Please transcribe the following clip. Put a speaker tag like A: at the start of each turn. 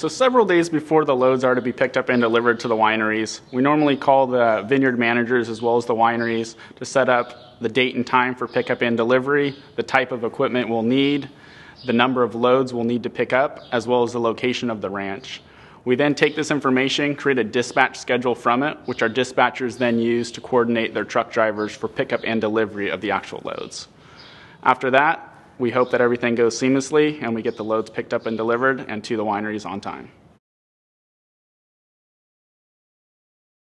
A: So several days before the loads are to be picked up and delivered to the wineries, we normally call the vineyard managers as well as the wineries to set up the date and time for pickup and delivery, the type of equipment we'll need, the number of loads we'll need to pick up, as well as the location of the ranch. We then take this information, create a dispatch schedule from it, which our dispatchers then use to coordinate their truck drivers for pickup and delivery of the actual loads. After that, we hope that everything goes seamlessly and we get the loads picked up and delivered and to the wineries on time.